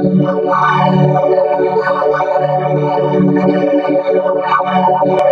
Thank you.